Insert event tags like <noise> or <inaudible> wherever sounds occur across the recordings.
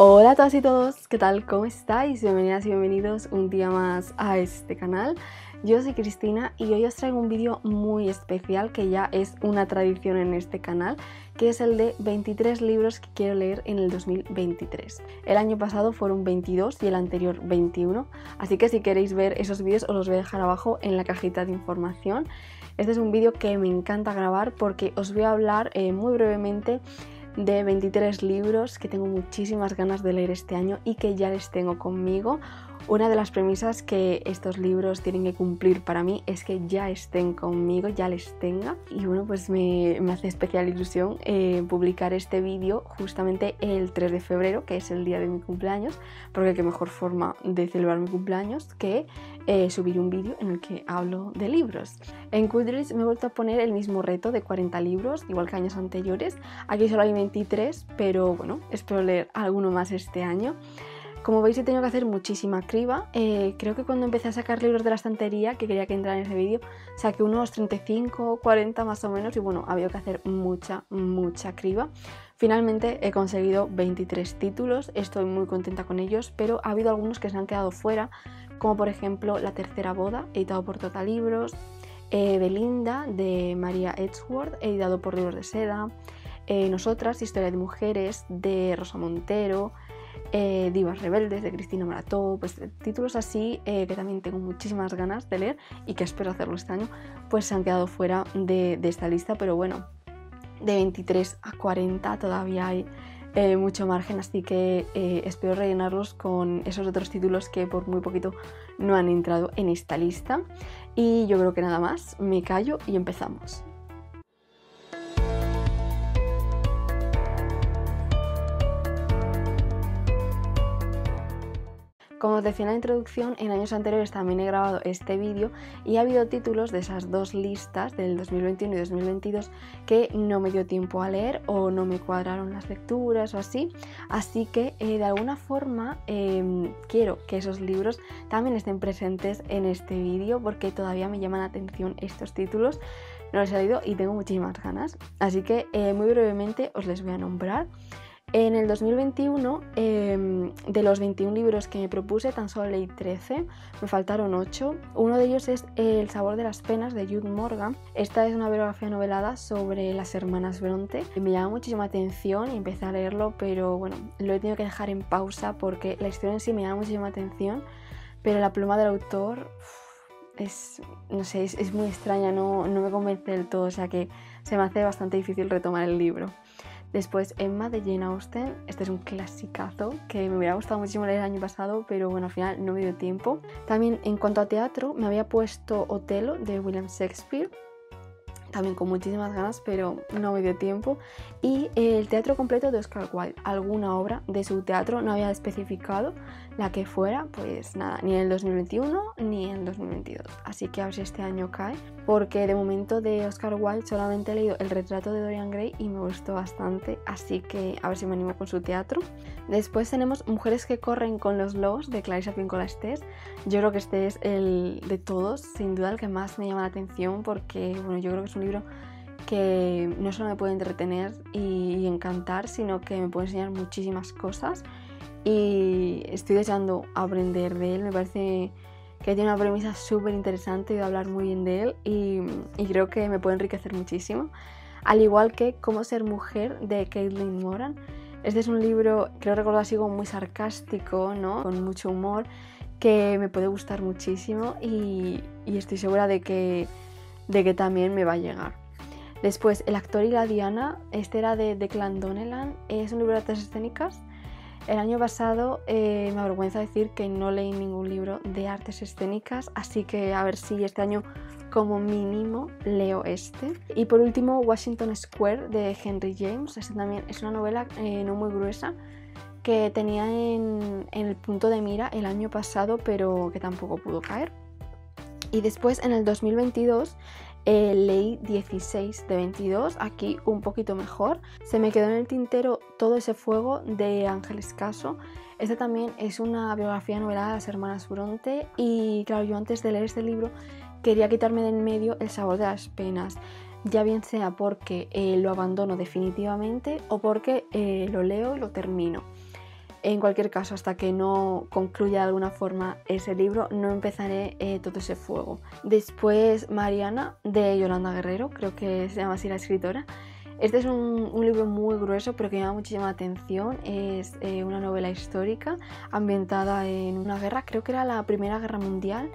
Hola a todas y todos, ¿qué tal? ¿Cómo estáis? Bienvenidas y bienvenidos un día más a este canal. Yo soy Cristina y hoy os traigo un vídeo muy especial que ya es una tradición en este canal, que es el de 23 libros que quiero leer en el 2023. El año pasado fueron 22 y el anterior 21, así que si queréis ver esos vídeos os los voy a dejar abajo en la cajita de información. Este es un vídeo que me encanta grabar porque os voy a hablar eh, muy brevemente de 23 libros que tengo muchísimas ganas de leer este año y que ya les tengo conmigo. Una de las premisas que estos libros tienen que cumplir para mí es que ya estén conmigo, ya les tenga. Y bueno, pues me, hace especial ilusión eh, publicar este vídeo justamente el 3 de febrero, que es el día de mi cumpleaños, porque qué mejor forma de celebrar mi cumpleaños que eh, subir un vídeo en el que hablo de libros. En Goodreads me he vuelto a poner el mismo reto de 40 libros, igual que años anteriores. Aquí solo hay 23, pero bueno, espero leer alguno más este año. Como veis he tenido que hacer muchísima criba. Eh, creo que cuando empecé a sacar libros de la estantería, que quería que entrara en ese vídeo, saqué unos 35, 40 más o menos y bueno, había que hacer mucha, mucha criba. Finalmente he conseguido 23 títulos, estoy muy contenta con ellos, pero ha habido algunos que se han quedado fuera, como por ejemplo La tercera boda, editado por Total Libros, eh, Belinda, de María Edgeworth, editado por Libros de Seda, eh, Nosotras, Historia de Mujeres, de Rosa Montero, eh, Divas Rebeldes de Cristina Marató, pues títulos así eh, que también tengo muchísimas ganas de leer y que espero hacerlo este año, pues se han quedado fuera de, esta lista, pero bueno, de 23 a 40 todavía hay eh, mucho margen, así que espero rellenarlos con esos otros títulos que por muy poquito no han entrado en esta lista. Y yo creo que nada más, me callo y empezamos. Como os decía en la introducción, en años anteriores también he grabado este vídeo y ha habido títulos de esas dos listas del 2021 y 2022 que no me dio tiempo a leer o no me cuadraron las lecturas o así. Así que eh, de alguna forma em, quiero que esos libros también estén presentes en este vídeo porque todavía me llaman la atención estos títulos. No los he leído y tengo muchísimas ganas. Así que eh, muy brevemente os les voy a nombrar. En el 2021, em, de los 21 libros que me propuse, tan solo leí 13, me faltaron 8. Uno de ellos es El sabor de las penas de Jude Morgan. Esta es una biografía novelada sobre las hermanas Bronte. Me llama muchísima atención y empecé a leerlo, pero bueno, lo he tenido que dejar en pausa porque la historia en sí me llama muchísima atención, pero la pluma del autor es, no sé, es, muy extraña, no, no me convence del todo, o sea que se me hace bastante difícil retomar el libro. Después Emma de Jane Austen, este es un clasicazo que me hubiera gustado muchísimo leer el año pasado, pero bueno, al final no me dio tiempo. También en cuanto a teatro, me había puesto Otelo de William Shakespeare, también con muchísimas ganas, pero no me dio tiempo. Y el teatro completo de Oscar Wilde, alguna obra de su teatro, no había especificado la que fuera, pues nada, ni en el 2021 ni en el 2022. Así que a ver si este año cae porque de momento de Oscar Wilde solamente he leído El retrato de Dorian Gray y me gustó bastante, así que a ver si me animo con su teatro. Después tenemos Mujeres que corren con los lobos de Clarissa Pinkola Estés. Yo creo que este es el de todos, sin duda el que más me llama la atención porque bueno, yo creo que es un libro que no solo me puede entretener y encantar, sino que me puede enseñar muchísimas cosas y estoy deseando aprender de él, me parece que tiene una premisa súper interesante y hablar muy bien de él y, creo que me puede enriquecer muchísimo. Al igual que Cómo ser mujer de Caitlin Moran. Este es un libro, creo recordar así como muy sarcástico, ¿no? con mucho humor, que me puede gustar muchísimo y, estoy segura de que, de que también me va a llegar. Después, El actor y la Diana, este era de Declan Donnellan, es un libro de artes escénicas el año pasado eh, me avergüenza decir que no leí ningún libro de artes escénicas, así que a ver si este año como mínimo leo este. Y por último, Washington Square de Henry James. Este también es una novela eh, no muy gruesa que tenía en, en el punto de mira el año pasado, pero que tampoco pudo caer. Y después en el 2022 eh, leí 16 de 22, aquí un poquito mejor. Se me quedó en el tintero Todo ese fuego de Ángeles Caso. Este también es una biografía novelada de las hermanas Bronte y claro, yo antes de leer este libro quería quitarme de en medio el sabor de las penas, ya bien sea porque eh, lo abandono definitivamente o porque eh, lo leo y lo termino. En cualquier caso, hasta que no concluya de alguna forma ese libro, no empezaré eh, todo ese fuego. Después, Mariana, de Yolanda Guerrero, creo que se llama así la escritora. Este es un, libro muy grueso, pero que me llama muchísima atención. Es eh, una novela histórica ambientada en una guerra, creo que era la Primera Guerra Mundial,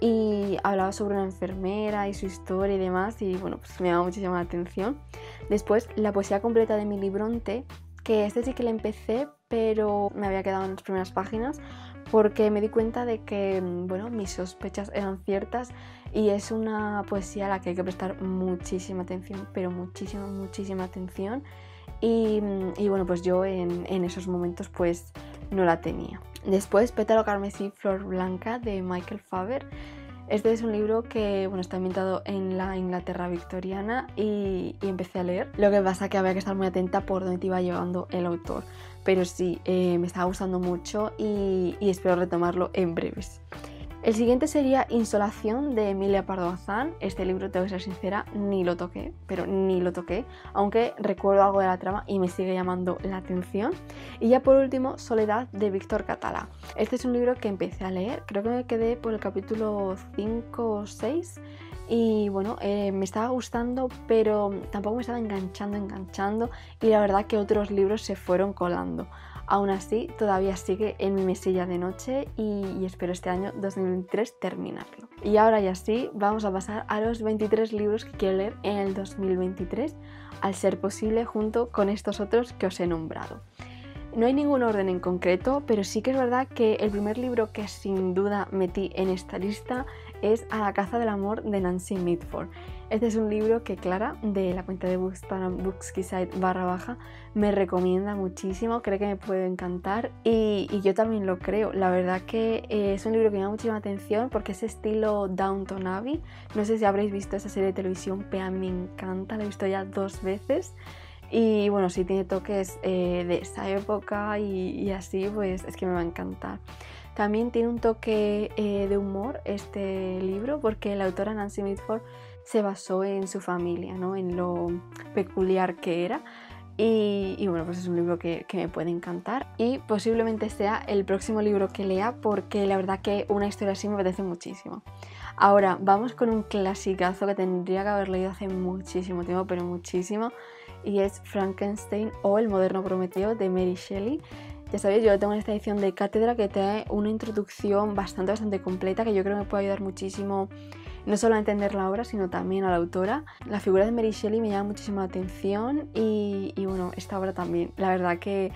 y hablaba sobre una enfermera y su historia y demás, y bueno, pues me llama muchísima atención. Después, la poesía completa de mi Bronte, que este sí que le empecé, pero me había quedado en las primeras páginas porque me di cuenta de que, mm, bueno, mis sospechas eran ciertas y es una poesía a la que hay que prestar muchísima atención, pero muchísima, muchísima atención. Y, mm, bueno, pues yo en, en, esos momentos pues no la tenía. Después, Pétalo Carmesí Flor Blanca de Michael Faber este es un libro que bueno, está ambientado en la Inglaterra victoriana y, empecé a leer. Lo que pasa es que había que estar muy atenta por dónde iba llevando el autor. Pero sí, eh, me estaba gustando mucho y, y espero retomarlo en breves. El siguiente sería Insolación de Emilia Pardo Bazán. Este libro, tengo que ser sincera, ni lo toqué, pero ni lo toqué, aunque recuerdo algo de la trama y me sigue llamando la atención. Y ya por último, Soledad de Víctor Catalá. Este es un libro que empecé a leer, creo que me quedé por el capítulo 5 o 6 y bueno, eh, me estaba gustando, pero tampoco me estaba enganchando, enganchando y la verdad que otros libros se fueron colando. Aún así, todavía sigue en mi mesilla de noche y, espero este año 2023 terminarlo. Y ahora ya sí, vamos a pasar a los 23 libros que quiero leer en el 2023, al ser posible junto con estos otros que os he nombrado. No hay ningún orden en concreto, pero sí que es verdad que el primer libro que sin duda metí en esta lista es A la caza del amor de Nancy Mitford. Este es un libro que Clara, de la cuenta de Books para barra baja, me recomienda muchísimo, cree que me puede encantar y, yo también lo creo. La verdad que eh, es un libro que me llama muchísima atención porque es estilo Downton Abbey. No sé si habréis visto esa serie de televisión, pero me encanta, la he visto ya dos veces. Y bueno, si tiene toques eh, de esa época y, y así, pues es que me va a encantar. También tiene un toque eh, de humor este libro porque la autora Nancy Mitford se basó en su familia, ¿no? en lo peculiar que era. Y, bueno, pues es un libro que, me puede encantar y posiblemente sea el próximo libro que lea porque la verdad que una historia así me apetece muchísimo. Ahora, vamos con un clasicazo que tendría que haber leído hace muchísimo tiempo, pero muchísimo, y es Frankenstein o El moderno prometido de Mary Shelley. Ya sabéis, yo tengo esta edición de cátedra que tiene una introducción bastante, bastante completa que yo creo que me puede ayudar muchísimo no solo a entender la obra, sino también a la autora. La figura de Mary Shelley me llama muchísima atención y, bueno, esta obra también. La verdad que,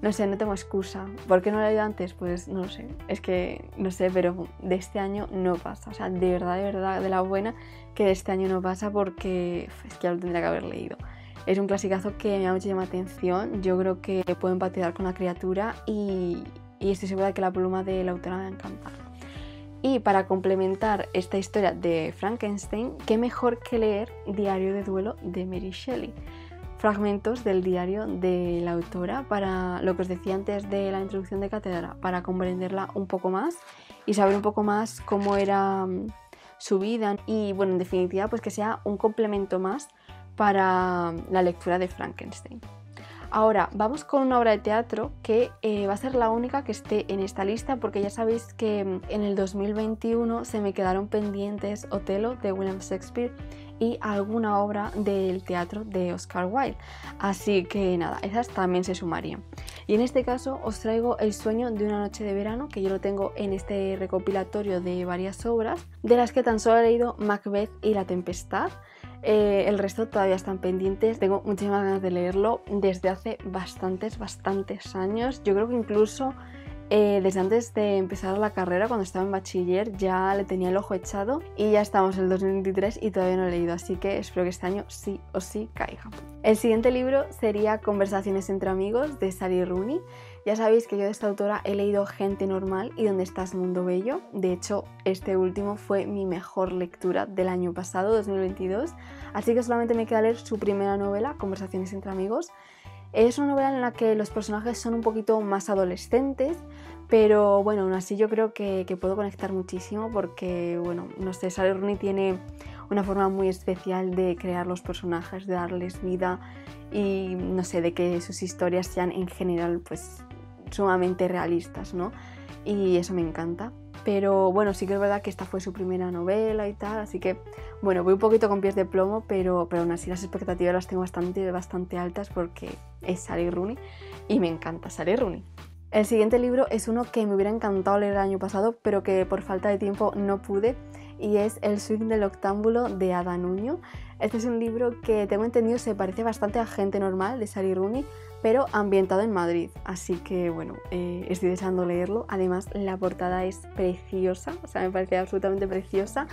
no sé, no tengo excusa. ¿Por qué no la he leído antes? Pues no sé, es que no sé, pero de este año no pasa. O sea, de verdad, de verdad, de la buena, que de este año no pasa porque es que ya lo tendría que haber leído. Es un clasicazo que me llama muchísima atención. Yo creo que puedo empatizar con la criatura y, estoy segura de que la pluma de la autora me va a encantar. Y para complementar esta historia de Frankenstein, qué mejor que leer Diario de Duelo de Mary Shelley. Fragmentos del diario de la autora para lo que os decía antes de la introducción de cátedra, para comprenderla un poco más y saber un poco más cómo era mm, su vida y bueno, en definitiva, pues que sea un complemento más para la lectura de Frankenstein. Ahora vamos con una obra de teatro que eh, va a ser la única que esté en esta lista porque ya sabéis que mm, en el 2021 se me quedaron pendientes Otelo de William Shakespeare y alguna obra del teatro de Oscar Wilde. Así que nada, esas también se sumarían. Y en este caso os traigo El sueño de una noche de verano, que yo lo tengo en este recopilatorio de varias obras, de las que tan solo he leído Macbeth y La Tempestad. Eh, el resto todavía están pendientes. Tengo muchísimas ganas de leerlo desde hace bastantes, bastantes años. Yo creo que incluso eh, desde antes de empezar la carrera, cuando estaba en bachiller, ya le tenía el ojo echado y ya estamos en el 2023 y todavía no he leído, así que espero que este año sí o sí caiga. El siguiente libro sería Conversaciones entre amigos de Sally Rooney. Ya sabéis que yo de esta autora he leído Gente Normal y Donde estás Mundo Bello. De hecho, este último fue mi mejor lectura del año pasado, 2022. Así que solamente me queda leer su primera novela, Conversaciones entre amigos. Es una novela en la que los personajes son un poquito más adolescentes, pero bueno, aún así yo creo que, puedo conectar muchísimo porque, bueno, no sé, Sally Rooney tiene una forma muy especial de crear los personajes, de darles vida y, no sé, de que sus historias sean en general, pues sumamente realistas, ¿no? Y eso me encanta. Pero bueno, sí que es verdad que esta fue su primera novela y tal, así que bueno, voy un poquito con pies de plomo, pero, pero aún así las expectativas las tengo bastante, bastante altas porque es Sally Rooney y me encanta Sally Rooney. El siguiente libro es uno que me hubiera encantado leer el año pasado, pero que por falta de tiempo no pude, y es El swing del octámbulo de Ada Nuño. Este es un libro que tengo entendido se parece bastante a Gente Normal de Sally Rooney, pero ambientado en Madrid. Así que bueno, eh, estoy deseando leerlo. Además, la portada es preciosa, o sea, me parece absolutamente preciosa.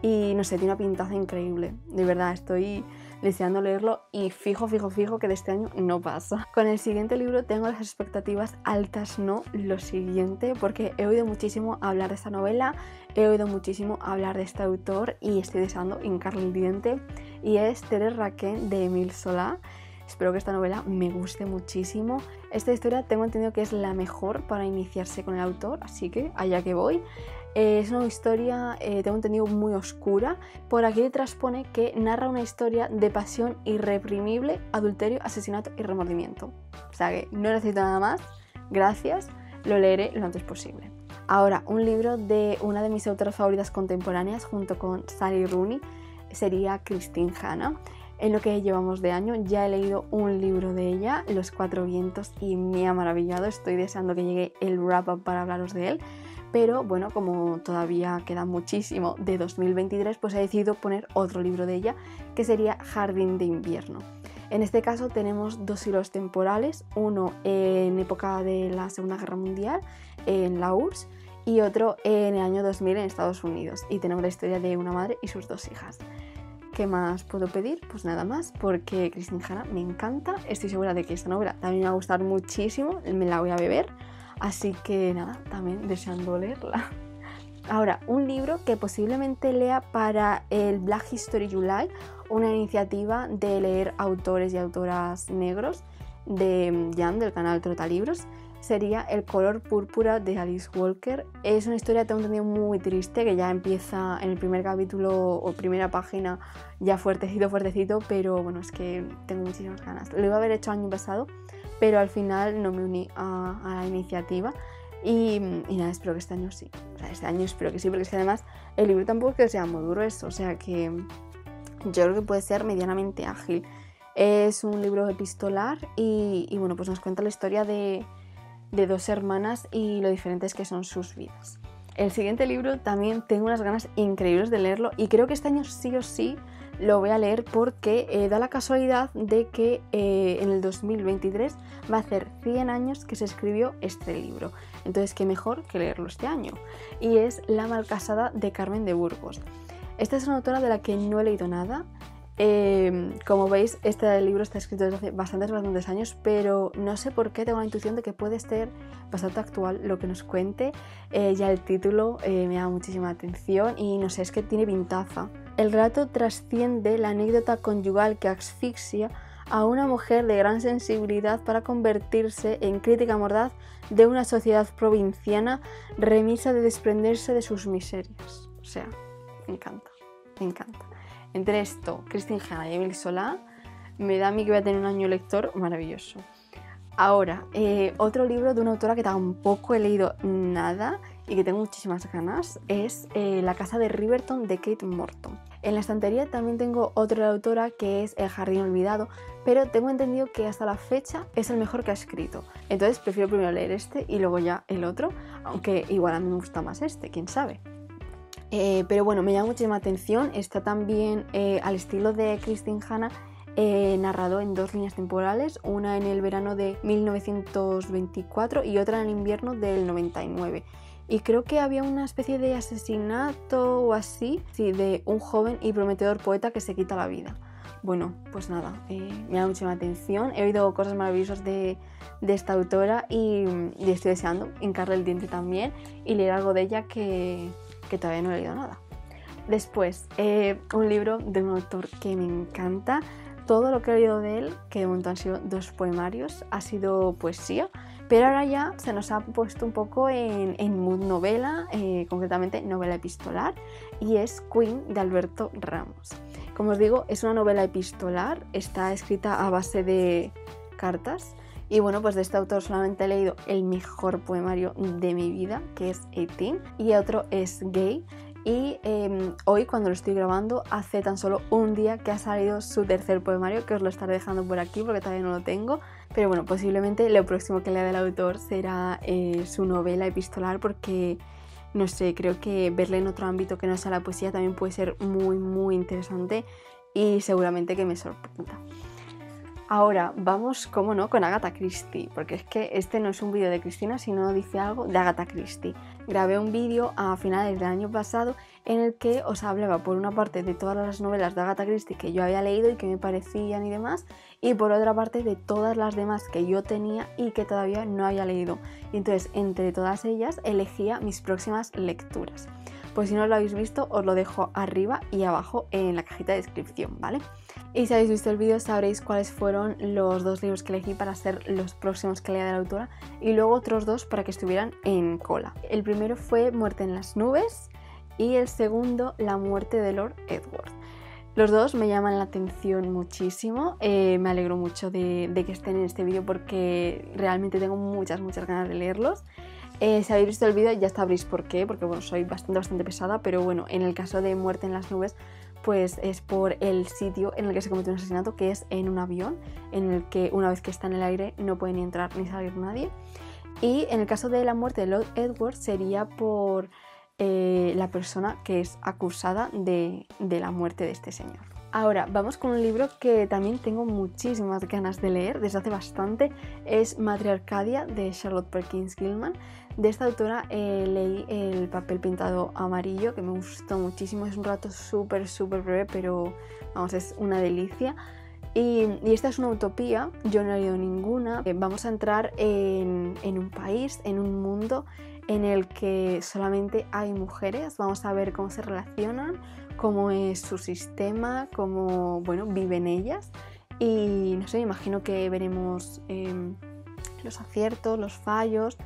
Y no sé, tiene una pintaza increíble. De verdad, estoy deseando leerlo y fijo, fijo, fijo que de este año no pasa. <laughs> Con el siguiente libro tengo las expectativas altas, no lo siguiente, porque he oído muchísimo hablar de esta novela, he oído muchísimo hablar de este autor y estoy deseando hincarle el diente. Y es Teres Raquén de Emil Solá. Espero que esta novela me guste muchísimo. Esta historia tengo entendido que es la mejor para iniciarse con el autor, así que allá que voy. Eh, es una historia, eh, tengo entendido, muy oscura. Por aquí detrás pone que narra una historia de pasión irreprimible, adulterio, asesinato y remordimiento. O sea que no necesito nada más. Gracias. Lo leeré lo antes posible. Ahora, un libro de una de mis autoras favoritas contemporáneas junto con Sally Rooney sería Christine Hanna. En lo que llevamos de año ya he leído un libro de ella, Los Cuatro Vientos, y me ha maravillado. Estoy deseando que llegue el wrap-up para hablaros de él pero bueno, como todavía queda muchísimo de 2023, pues he decidido poner otro libro de ella, que sería Jardín de invierno. En este caso tenemos dos hilos temporales, uno en época de la Segunda Guerra Mundial, en la URSS, y otro en el año 2000 en Estados Unidos. Y tenemos la historia de una madre y sus dos hijas. ¿Qué más puedo pedir? Pues nada más, porque Christine Hanna me encanta. Estoy segura de que esta novela también me va a gustar muchísimo, me la voy a beber. Así que nada, también deseando leerla. <laughs> Ahora, un libro que posiblemente lea para el Black History July, una iniciativa de leer autores y autoras negros de Jan, del canal Trotalibros, sería El color púrpura de Alice Walker. Es una historia, tengo entendido, muy triste, que ya empieza en el primer capítulo o primera página ya fuertecito, fuertecito, pero bueno, es que tengo muchísimas ganas. Lo iba a haber hecho año pasado, pero al final no me uní a, la iniciativa y, nada, espero que este año sí. O sea, este año espero que sí, porque es que además el libro tampoco es que sea muy grueso, o sea que yo creo que puede ser medianamente ágil. Es un libro epistolar y, bueno, pues nos cuenta la historia de, de dos hermanas y lo diferentes que son sus vidas. El siguiente libro también tengo unas ganas increíbles de leerlo y creo que este año sí o sí lo voy a leer porque eh, da la casualidad de que eh, en el 2023 va a hacer 100 años que se escribió este libro. Entonces, qué mejor que leerlo este año. Y es La Malcasada de Carmen de Burgos. Esta es una autora de la que no he leído nada. Em, como veis, este libro está escrito desde hace bastantes, bastantes años, pero no sé por qué tengo la intuición de que puede ser bastante actual lo que nos cuente. Eh, ya el título me da muchísima atención y no sé, es que tiene pintaza. El relato trasciende la anécdota conyugal que asfixia a una mujer de gran sensibilidad para convertirse en crítica mordaz de una sociedad provinciana remisa de desprenderse de sus miserias. O sea, me encanta, me encanta. Entre esto, Christine Hanna y Emil Solá, me da a mí que voy a tener un año lector maravilloso. Ahora, eh, otro libro de una autora que tampoco he leído nada y que tengo muchísimas ganas es eh, La casa de Riverton de Kate Morton. En la estantería también tengo otra autora que es El jardín olvidado, pero tengo entendido que hasta la fecha es el mejor que ha escrito. Entonces prefiero primero leer este y luego ya el otro, aunque igual a mí me gusta más este, quién sabe. Eh, pero bueno, me llama muchísima atención. Está también eh, al estilo de Christine Hanna, eh, narrado en dos líneas temporales, una en el verano de 1924 y otra en el invierno del 99 y creo que había una especie de asesinato o así, sí, de un joven y prometedor poeta que se quita la vida. Bueno, pues nada, eh, me da mucha atención, he oído cosas maravillosas de, esta autora y, estoy deseando hincarle el diente también y leer algo de ella que, todavía no he leído nada. Después, eh, un libro de un autor que me encanta. Todo lo que he leído de él, que de momento han sido dos poemarios, ha sido poesía pero ahora ya se nos ha puesto un poco en, mood novela, eh, concretamente novela epistolar, y es Queen de Alberto Ramos. Como os digo, es una novela epistolar, está escrita a base de cartas Y bueno, pues de este autor solamente he leído el mejor poemario de mi vida, que es 18, y otro es Gay. Y em, hoy, cuando lo estoy grabando, hace tan solo un día que ha salido su tercer poemario, que os lo estaré dejando por aquí porque todavía no lo tengo. Pero bueno, posiblemente lo próximo que lea del autor será eh, su novela epistolar, porque no sé, creo que verle en otro ámbito que no sea la poesía también puede ser muy, muy interesante y seguramente que me sorprenda. Ahora vamos, como no, con Agatha Christie, porque es que este no es un vídeo de Cristina, sino dice algo de Agatha Christie. Grabé un vídeo a finales del año pasado en el que os hablaba por una parte de todas las novelas de Agatha Christie que yo había leído y que me parecían y demás, y por otra parte de todas las demás que yo tenía y que todavía no había leído. Y entonces entre todas ellas elegía mis próximas lecturas. Pues si no lo habéis visto, os lo dejo arriba y abajo en la cajita de descripción, ¿vale? Y si habéis visto el vídeo sabréis cuáles fueron los dos libros que elegí para ser los próximos que lea de la autora y luego otros dos para que estuvieran en cola. El primero fue Muerte en las nubes y el segundo La muerte de Lord Edward. Los dos me llaman la atención muchísimo, eh, me alegro mucho de, que estén en este vídeo porque realmente tengo muchas, muchas ganas de leerlos. Eh, si habéis visto el vídeo ya sabréis por qué, porque bueno, soy bastante, bastante pesada, pero bueno, en el caso de Muerte en las nubes pues es por el sitio en el que se cometió un asesinato, que es en un avión, en el que una vez que está en el aire no puede ni entrar ni salir nadie. Y en el caso de la muerte de Lord Edward sería por eh, la persona que es acusada de, de la muerte de este señor. Ahora, vamos con un libro que también tengo muchísimas ganas de leer desde hace bastante. Es Matriarcadia de Charlotte Perkins Gilman. De esta autora eh, leí El papel pintado amarillo, que me gustó muchísimo. Es un rato súper, súper breve, pero vamos, es una delicia. Y, esta es una utopía, yo no he leído ninguna. Eh, vamos a entrar en, en un país, en un mundo en el que solamente hay mujeres. Vamos a ver cómo se relacionan, cómo es su sistema, cómo bueno, viven ellas. Y no sé, imagino que veremos em, los aciertos, los fallos,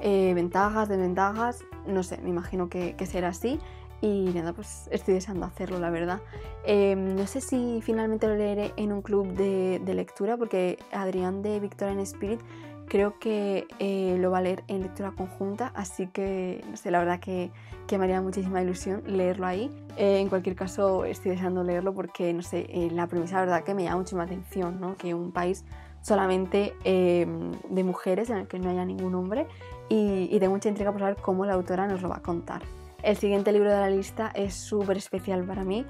eh, ventajas, desventajas, no sé, me imagino que, será así. Y nada, pues estoy deseando hacerlo, la verdad. Em, no sé si finalmente lo leeré en un club de, lectura, porque Adrián de Victoria en Spirit creo que eh, lo va a leer en lectura conjunta, así que no sé, la verdad que, que me haría muchísima ilusión leerlo ahí. Eh, en cualquier caso, estoy deseando leerlo porque, no sé, la premisa, la verdad que me llama muchísima atención, ¿no? Que un país solamente em, de mujeres en el que no haya ningún hombre y, y mucha intriga por saber cómo la autora nos lo va a contar. El siguiente libro de la lista es súper especial para mí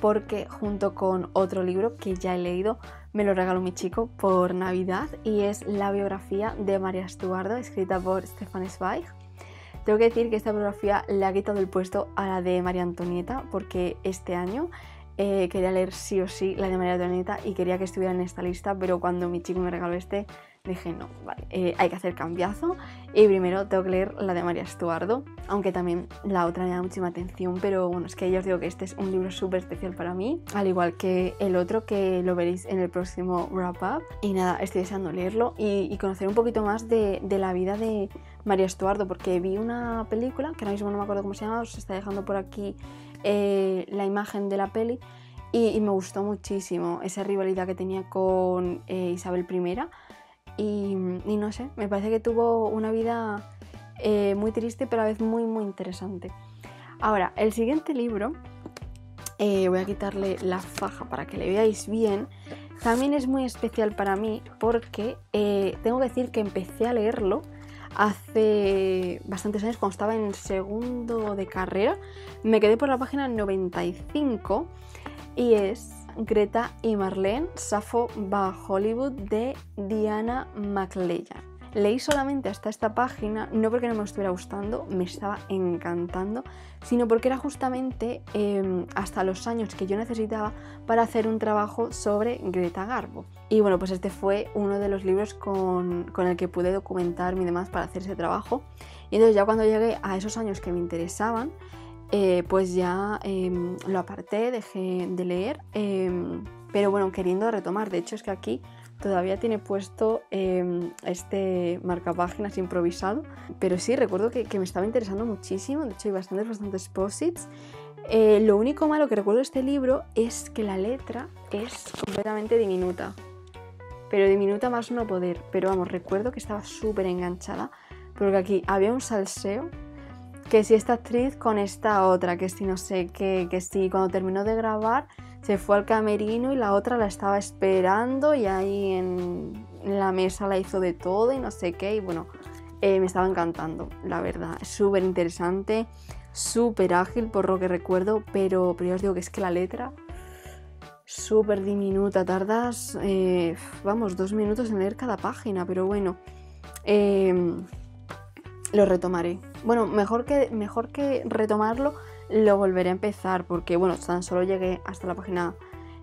porque junto con otro libro que ya he leído me lo regaló mi chico por Navidad y es la biografía de María Estuardo escrita por Stefan Zweig. Tengo que decir que esta biografía le ha quitado el puesto a la de María Antonieta porque este año eh, quería leer sí o sí la de María Antonieta y quería que estuviera en esta lista, pero cuando mi chico me regaló este dije, no, vale, eh, hay que hacer cambiazo y primero tengo que leer la de María Estuardo, aunque también la otra me da muchísima atención, pero bueno, es que yo os digo que este es un libro súper especial para mí, al igual que el otro que lo veréis en el próximo wrap up. Y nada, estoy deseando leerlo y, conocer un poquito más de, la vida de María Estuardo, porque vi una película, que ahora mismo no me acuerdo cómo se llama, os está dejando por aquí eh, la imagen de la peli. Y, me gustó muchísimo esa rivalidad que tenía con eh, Isabel I y, no sé, me parece que tuvo una vida eh, muy triste pero a la vez muy muy interesante. Ahora, el siguiente libro, eh, voy a quitarle la faja para que le veáis bien, también es muy especial para mí porque eh, tengo que decir que empecé a leerlo hace bastantes años cuando estaba en segundo de carrera. Me quedé por la página 95 y es Greta y Marlene, Safo va Hollywood de Diana McLeyan. Leí solamente hasta esta página, no porque no me estuviera gustando, me estaba encantando, sino porque era justamente em, hasta los años que yo necesitaba para hacer un trabajo sobre Greta Garbo. Y bueno, pues este fue uno de los libros con, con el que pude documentarme y demás para hacer ese trabajo. Y entonces ya cuando llegué a esos años que me interesaban, eh, pues ya em, lo aparté, dejé de leer, em, pero bueno, queriendo retomar. De hecho, es que aquí todavía tiene puesto eh, este marcapáginas improvisado, pero sí, recuerdo que, me estaba interesando muchísimo, de hecho hay bastantes, bastantes posits. Eh, lo único malo que recuerdo de este libro es que la letra es completamente diminuta. pero diminuta más no poder. Pero vamos, recuerdo que estaba súper enganchada, porque aquí había un salseo, que si esta actriz con esta otra, que si no sé qué, que si cuando terminó de grabar se fue al camerino y la otra la estaba esperando y ahí en la mesa la hizo de todo y no sé qué, y bueno, eh, me estaba encantando, la verdad, súper interesante, súper ágil por lo que recuerdo, pero, pero os digo que es que la letra súper diminuta, tardas, eh, vamos, dos minutos en leer cada página, pero bueno, em, lo retomaré. Bueno, mejor que, mejor que retomarlo, lo volveré a empezar, porque bueno, tan solo llegué hasta la página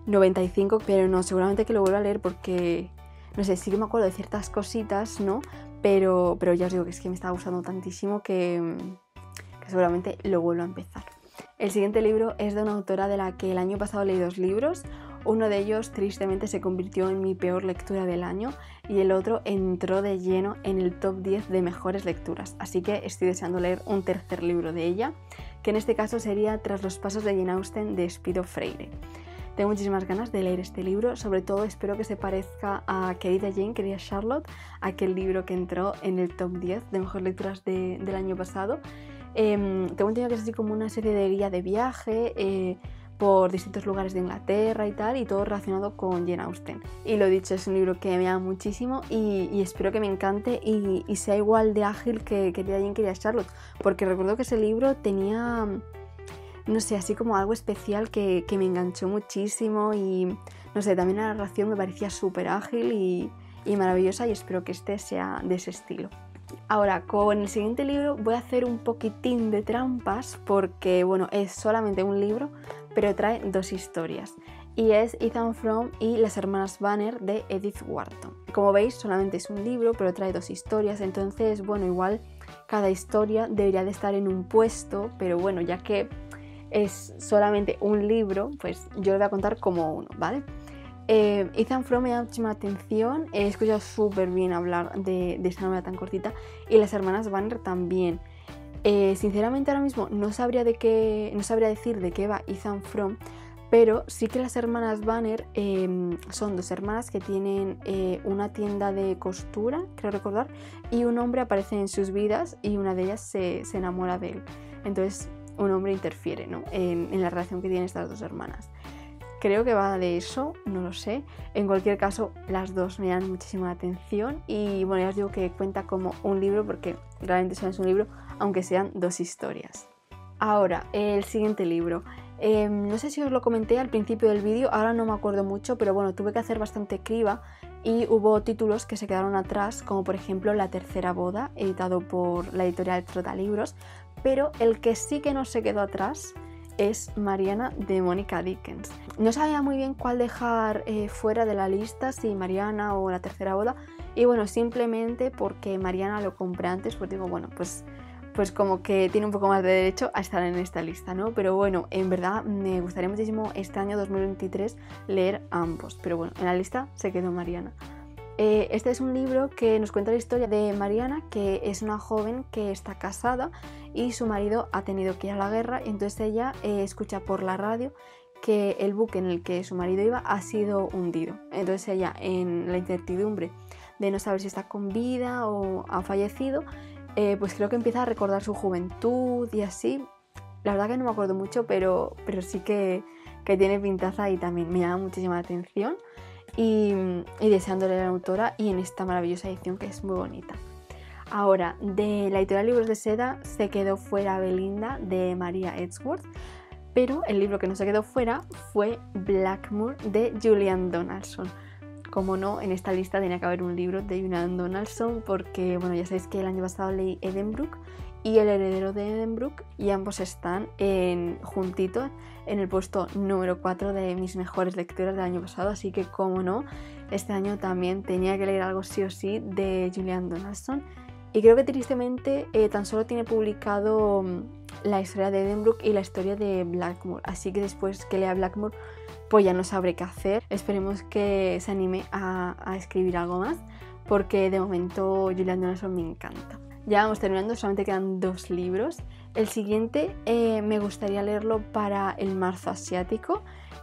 95, pero no, seguramente que lo vuelva a leer porque, no sé, sí que me acuerdo de ciertas cositas, ¿no? Pero, pero ya os digo que es que me estaba gustando tantísimo que, que seguramente lo vuelvo a empezar. El siguiente libro es de una autora de la que el año pasado leí dos libros. Uno de ellos tristemente se convirtió en mi peor lectura del año y el otro entró de lleno en el top 10 de mejores lecturas. Así que estoy deseando leer un tercer libro de ella, que en este caso sería Tras los pasos de Jane Austen de Spido Freire. Tengo muchísimas ganas de leer este libro, sobre todo espero que se parezca a Querida Jane, Querida Charlotte, aquel libro que entró en el top 10 de mejores lecturas del año pasado Em, tengo entendido que es así como una serie de guía de viaje eh, por distintos lugares de Inglaterra y tal, y todo relacionado con Jane Austen. Y lo dicho, es un libro que me ama muchísimo y, espero que me encante y, sea igual de ágil que Querida Jane, Querida Charlotte, porque recuerdo que ese libro tenía, no sé, así como algo especial que, que me enganchó muchísimo y, no sé, también la narración me parecía súper ágil y, y maravillosa y espero que este sea de ese estilo. Ahora, con el siguiente libro voy a hacer un poquitín de trampas porque, bueno, es solamente un libro, pero trae dos historias. Y es Ethan Frome y las hermanas Banner de Edith Wharton. Como veis, solamente es un libro, pero trae dos historias, entonces, bueno, igual cada historia debería de estar en un puesto, pero bueno, ya que es solamente un libro, pues yo lo voy a contar como uno, ¿vale? Eh, Ethan Frome me da muchísima atención, he escuchado súper bien hablar de, esta novela tan cortita y las hermanas Banner también. Eh, sinceramente ahora mismo no sabría, de qué, no sabría decir de qué va Ethan Frome, pero sí que las hermanas Banner em, son dos hermanas que tienen eh, una tienda de costura, creo recordar, y un hombre aparece en sus vidas y una de ellas se, enamora de él. Entonces un hombre interfiere en, en la relación que tienen estas dos hermanas. Creo que va de eso, no lo sé. En cualquier caso, las dos me dan muchísima atención y bueno, ya os digo que cuenta como un libro porque realmente es un libro, aunque sean dos historias. Ahora, el siguiente libro. Em, no sé si os lo comenté al principio del vídeo, ahora no me acuerdo mucho, pero bueno, tuve que hacer bastante criba y hubo títulos que se quedaron atrás, como por ejemplo La tercera boda, editado por la editorial Trota Libros, pero el que sí que no se quedó atrás es Mariana de Mónica Dickens. No sabía muy bien cuál dejar eh, fuera de la lista, si Mariana o la tercera boda. Y bueno, simplemente porque Mariana lo compré antes, pues digo, bueno, pues, pues como que tiene un poco más de derecho a estar en esta lista, ¿no? Pero bueno, en verdad me gustaría muchísimo este año 2023 leer ambos. Pero bueno, en la lista se quedó Mariana. Eh, este es un libro que nos cuenta la historia de Mariana, que es una joven que está casada y su marido ha tenido que ir a la guerra y entonces ella eh, escucha por la radio que el buque en el que su marido iba ha sido hundido. Entonces ella, en la incertidumbre de no saber si está con vida o ha fallecido, eh, pues creo que empieza a recordar su juventud y así. La verdad que no me acuerdo mucho, pero, pero sí que, que tiene pintaza y también me llama muchísima atención y, deseándole a la autora y en esta maravillosa edición que es muy bonita. Ahora, de la editorial Libros de Seda se quedó fuera Belinda de María Edgeworth, pero el libro que no se quedó fuera fue Blackmoor de Julian Donaldson. Como no, en esta lista tenía que haber un libro de Julian Donaldson porque, bueno, ya sabéis que el año pasado leí Edenbrook y El heredero de Edenbrook y ambos están en, juntitos en el puesto número 4 de mis mejores lecturas del año pasado, así que como no, este año también tenía que leer algo sí o sí de Julian Donaldson. Y creo que tristemente eh, tan solo tiene publicado la historia de Edenbrook y la historia de Blackmoor, así que después que lea Blackmoor pues ya no sabré qué hacer. Esperemos que se anime a, a escribir algo más, porque de momento Julian Donaldson me encanta. Ya vamos terminando, solamente quedan dos libros. El siguiente eh, me gustaría leerlo para el marzo asiático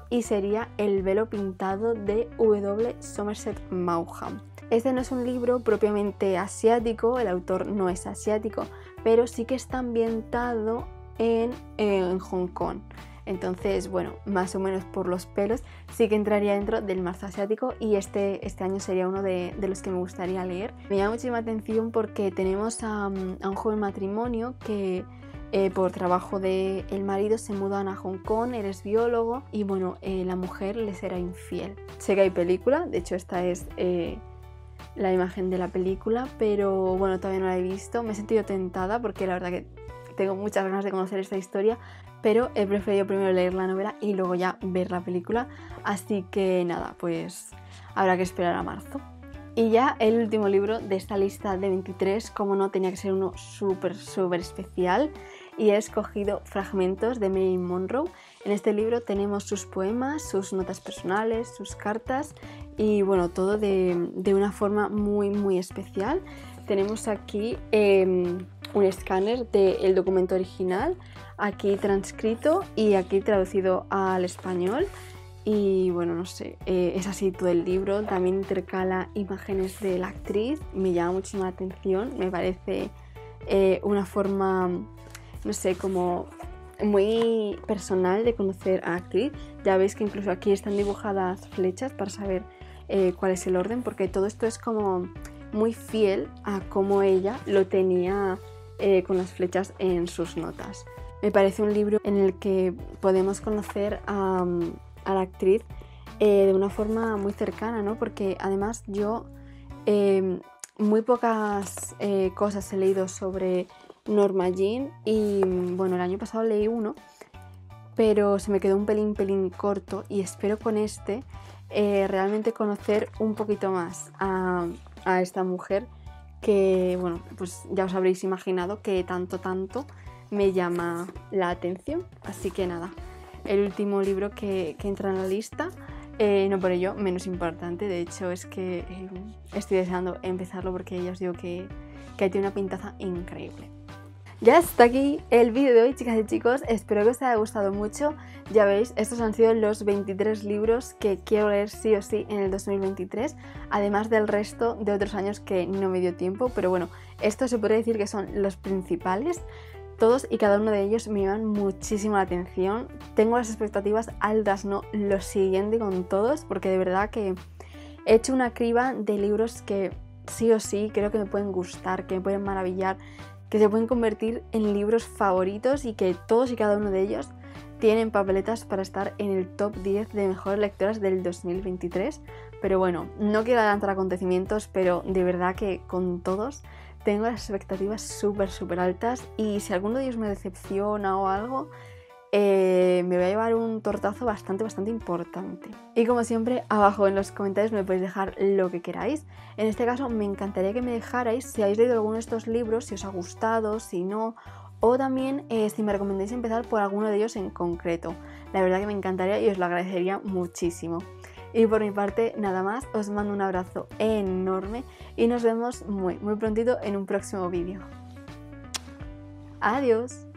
y sería El velo pintado de W. Somerset Maugham. Este no es un libro propiamente asiático, el autor no es asiático, pero sí que está ambientado en, en Hong Kong. Entonces, bueno, más o menos por los pelos, sí que entraría dentro del marzo asiático y este, este año sería uno de, los que me gustaría leer. Me llama muchísima atención porque tenemos a, un joven matrimonio que eh, por trabajo del el marido se mudan a Hong Kong, eres biólogo y bueno, eh, la mujer le será infiel. Sé que hay película, de hecho esta es... Eh, la imagen de la película, pero bueno, todavía no la he visto. Me he sentido tentada porque la verdad que tengo muchas ganas de conocer esta historia, pero he preferido primero leer la novela y luego ya ver la película. Así que nada, pues habrá que esperar a marzo. Y ya el último libro de esta lista de 23, como no tenía que ser uno súper, súper especial, y he escogido fragmentos de Marilyn Monroe. En este libro tenemos sus poemas, sus notas personales, sus cartas y bueno, todo de, una forma muy, muy especial. Tenemos aquí em, un escáner del documento original, aquí transcrito y aquí traducido al español. Y bueno, no sé, eh, es así todo el libro. También intercala imágenes de la actriz. Me llama muchísima atención. Me parece eh, una forma, no sé, como muy personal de conocer a la actriz. Ya veis que incluso aquí están dibujadas flechas para saber eh, cuál es el orden, porque todo esto es como muy fiel a cómo ella lo tenía eh, con las flechas en sus notas. Me parece un libro en el que podemos conocer a, la actriz eh, de una forma muy cercana, ¿no? Porque además yo em, muy pocas cosas he leído sobre Norma Jean y bueno, el año pasado leí uno, pero se me quedó un pelín, pelín corto y espero con este realmente conocer un poquito más a, a esta mujer que, bueno, pues ya os habréis imaginado que tanto, tanto me llama la atención. Así que nada, el último libro que, entra en la lista, eh, no por ello menos importante, de hecho es que eh, estoy deseando empezarlo porque ya os digo que, que tiene una pintaza increíble. Ya está aquí el vídeo de hoy, chicas y chicos. Espero que os haya gustado mucho. Ya veis, estos han sido los 23 libros que quiero leer sí o sí en el 2023, además del resto de otros años que no me dio tiempo. Pero bueno, estos se podría decir que son los principales. Todos y cada uno de ellos me llaman muchísimo la atención. Tengo las expectativas altas, ¿no? Lo siguiente con todos, porque de verdad que he hecho una criba de libros que sí o sí creo que me pueden gustar, que me pueden maravillar que se pueden convertir en libros favoritos y que todos y cada uno de ellos tienen papeletas para estar en el top 10 de mejores lectoras del 2023. Pero bueno, no quiero adelantar acontecimientos, pero de verdad que con todos tengo las expectativas súper, súper altas y si alguno de ellos me decepciona o algo, eh, me voy a llevar un tortazo bastante, bastante importante. Y como siempre, abajo en los comentarios me podéis dejar lo que queráis. En este caso, me encantaría que me dejarais si habéis leído alguno de estos libros, si os ha gustado, si no, o también eh, si me recomendáis empezar por alguno de ellos en concreto. La verdad que me encantaría y os lo agradecería muchísimo. Y por mi parte, nada más, os mando un abrazo enorme y nos vemos muy, muy prontito en un próximo vídeo. Adiós.